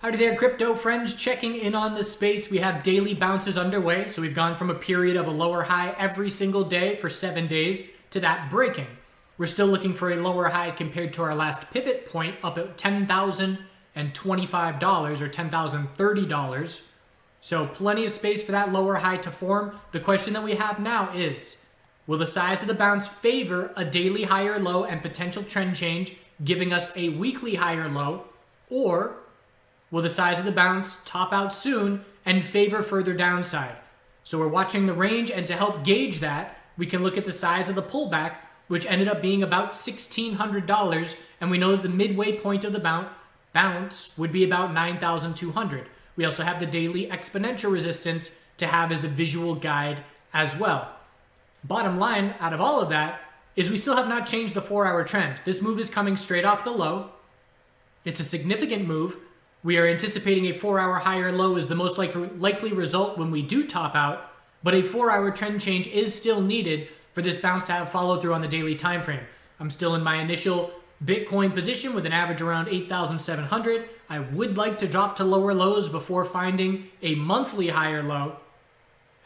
Howdy there, crypto friends. Checking in on the space. We have daily bounces underway. So we've gone from a period of a lower high every single day for seven days to that breaking. We're still looking for a lower high compared to our last pivot point up at $10,025 or $10,030. So plenty of space for that lower high to form. The question that we have now is, will the size of the bounce favor a daily higher low and potential trend change, giving us a weekly higher low, or Will the size of the bounce top out soon and favor further downside? So we're watching the range, and to help gauge that, we can look at the size of the pullback, which ended up being about $1,600, and we know that the midway point of the bounce would be about 9,200. We also have the daily exponential resistance to have as a visual guide as well. Bottom line out of all of that is we still have not changed the four hour trend. This move is coming straight off the low. It's a significant move, we are anticipating a four hour higher low is the most likely, likely result when we do top out, but a four hour trend change is still needed for this bounce to have follow through on the daily time frame. I'm still in my initial Bitcoin position with an average around 8,700. I would like to drop to lower lows before finding a monthly higher low,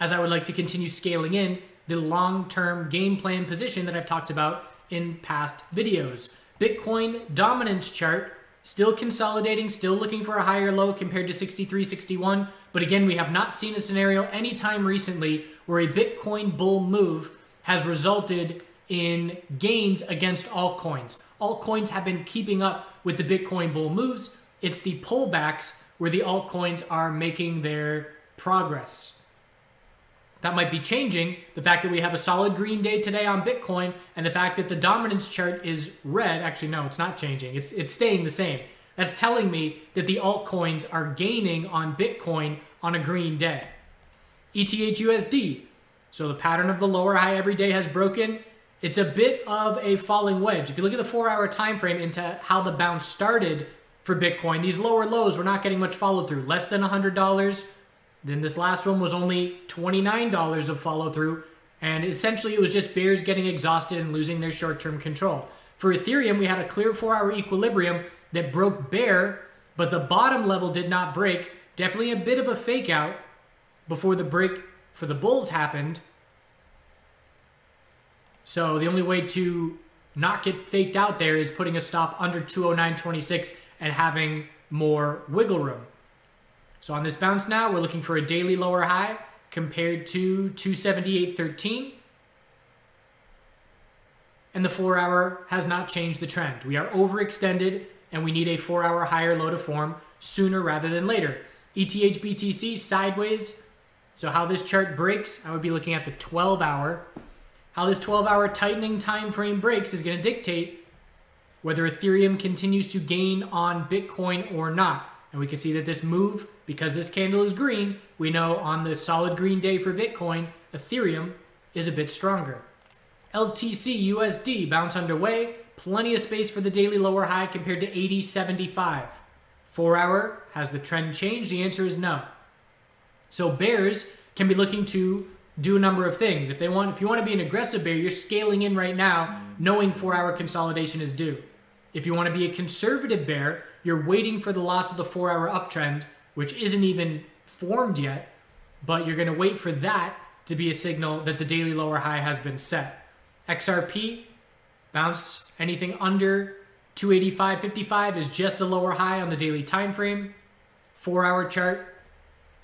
as I would like to continue scaling in the long term game plan position that I've talked about in past videos. Bitcoin dominance chart Still consolidating, still looking for a higher low compared to 63.61. But again, we have not seen a scenario anytime recently where a Bitcoin bull move has resulted in gains against altcoins. Altcoins have been keeping up with the Bitcoin bull moves. It's the pullbacks where the altcoins are making their progress. That might be changing. The fact that we have a solid green day today on Bitcoin and the fact that the dominance chart is red, actually, no, it's not changing. It's, it's staying the same. That's telling me that the altcoins are gaining on Bitcoin on a green day. ETHUSD. So the pattern of the lower high every day has broken. It's a bit of a falling wedge. If you look at the four hour time frame into how the bounce started for Bitcoin, these lower lows were not getting much follow through. Less than $100, then this last one was only $29 of follow through. And essentially, it was just bears getting exhausted and losing their short term control. For Ethereum, we had a clear four hour equilibrium that broke bear, but the bottom level did not break. Definitely a bit of a fake out before the break for the bulls happened. So the only way to not get faked out there is putting a stop under 209.26 and having more wiggle room. So on this bounce now, we're looking for a daily lower high compared to 278.13. And the four hour has not changed the trend. We are overextended and we need a four hour higher low to form sooner rather than later. ETH BTC sideways. So how this chart breaks, I would be looking at the 12 hour. How this 12 hour tightening time frame breaks is going to dictate whether Ethereum continues to gain on Bitcoin or not. And we can see that this move, because this candle is green, we know on the solid green day for Bitcoin, Ethereum is a bit stronger. LTC USD bounce underway. Plenty of space for the daily lower high compared to 80.75. Four hour, has the trend changed? The answer is no. So bears can be looking to do a number of things. If they want, if you want to be an aggressive bear, you're scaling in right now, knowing four hour consolidation is due. If you want to be a conservative bear, you're waiting for the loss of the four hour uptrend, which isn't even formed yet, but you're going to wait for that to be a signal that the daily lower high has been set. XRP, bounce anything under 285.55 is just a lower high on the daily time frame. Four hour chart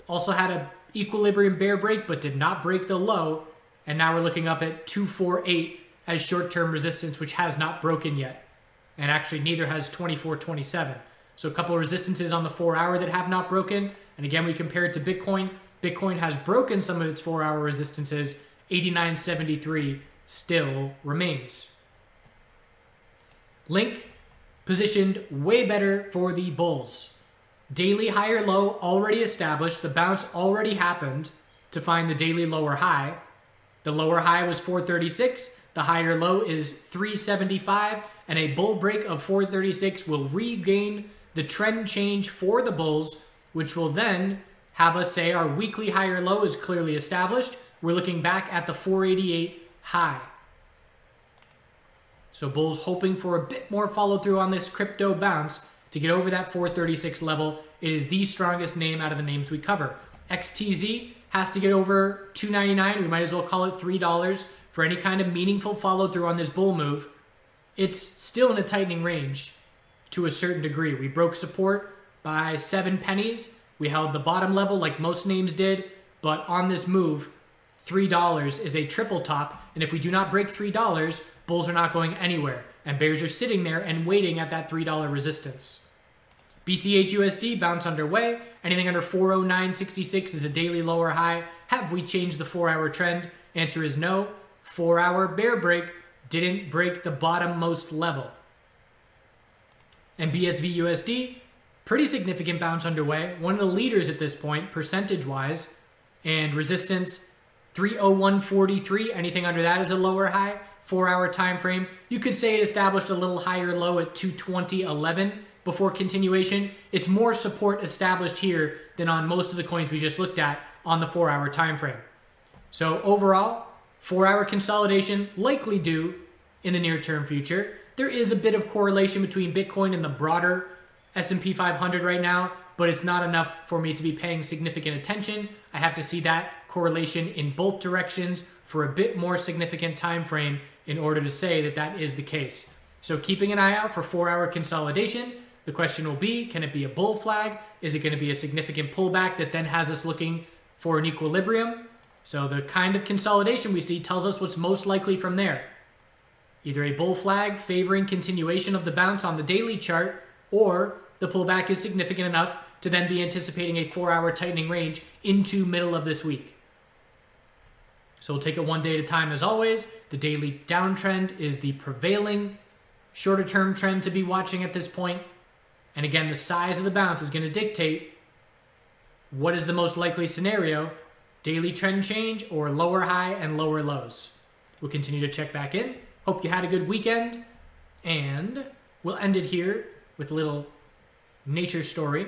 also had a equilibrium bear break, but did not break the low. And now we're looking up at 248 as short term resistance, which has not broken yet. And actually, neither has 2427. So a couple of resistances on the four hour that have not broken. And again, we compare it to Bitcoin. Bitcoin has broken some of its four hour resistances. 89.73 still remains. Link positioned way better for the bulls. Daily higher low already established. The bounce already happened to find the daily lower high. The lower high was 436. The higher low is 375. And a bull break of 436 will regain the trend change for the bulls, which will then have us say our weekly higher low is clearly established. We're looking back at the 488 high. So bulls hoping for a bit more follow through on this crypto bounce to get over that 436 level. It is the strongest name out of the names we cover. XTZ has to get over 299. We might as well call it $3 for any kind of meaningful follow through on this bull move. It's still in a tightening range to a certain degree. We broke support by seven pennies. We held the bottom level like most names did, but on this move, $3 is a triple top. And if we do not break $3, bulls are not going anywhere. And bears are sitting there and waiting at that $3 resistance. BCH USD bounce underway. Anything under 409.66 is a daily lower high. Have we changed the four hour trend? Answer is no. Four hour bear break didn't break the bottom most level. And BSV USD, pretty significant bounce underway. One of the leaders at this point, percentage wise. And resistance 301.43. Anything under that is a lower high. Four hour time frame. You could say it established a little higher low at 220.11 before continuation. It's more support established here than on most of the coins we just looked at on the four hour time frame. So overall, four hour consolidation likely due in the near term future. There is a bit of correlation between Bitcoin and the broader S&P 500 right now, but it's not enough for me to be paying significant attention. I have to see that correlation in both directions for a bit more significant time frame in order to say that that is the case. So keeping an eye out for 4-hour consolidation, the question will be, can it be a bull flag? Is it going to be a significant pullback that then has us looking for an equilibrium? So the kind of consolidation we see tells us what's most likely from there. Either a bull flag favoring continuation of the bounce on the daily chart, or the pullback is significant enough to then be anticipating a four-hour tightening range into middle of this week. So we'll take it one day at a time as always. The daily downtrend is the prevailing shorter term trend to be watching at this point. And again, the size of the bounce is going to dictate what is the most likely scenario daily trend change or lower high and lower lows. We'll continue to check back in. Hope you had a good weekend. And we'll end it here with a little nature story.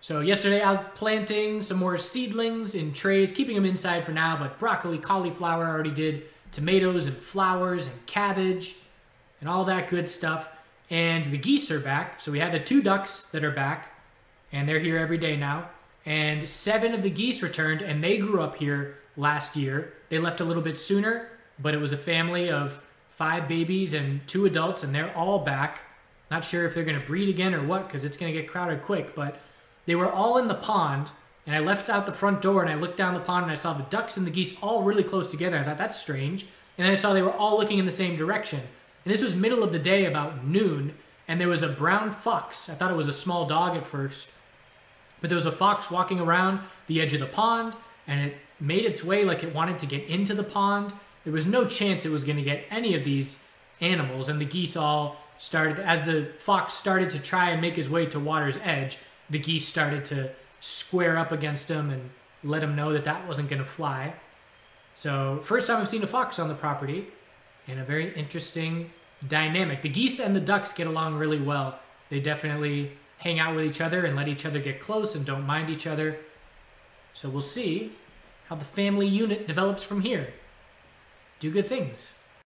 So yesterday out planting some more seedlings in trays, keeping them inside for now, but broccoli, cauliflower, I already did tomatoes and flowers and cabbage and all that good stuff and the geese are back. So we have the two ducks that are back, and they're here every day now. And seven of the geese returned, and they grew up here last year. They left a little bit sooner, but it was a family of five babies and two adults, and they're all back. Not sure if they're going to breed again or what, because it's going to get crowded quick. But they were all in the pond, and I left out the front door, and I looked down the pond, and I saw the ducks and the geese all really close together. I thought that's strange. And then I saw they were all looking in the same direction. And this was middle of the day, about noon, and there was a brown fox. I thought it was a small dog at first, but there was a fox walking around the edge of the pond, and it made its way like it wanted to get into the pond. There was no chance it was going to get any of these animals, and the geese all started, as the fox started to try and make his way to water's edge, the geese started to square up against him and let him know that that wasn't going to fly. So, first time I've seen a fox on the property, and a very interesting dynamic. The geese and the ducks get along really well. They definitely hang out with each other and let each other get close and don't mind each other. So we'll see how the family unit develops from here. Do good things.